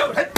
toad.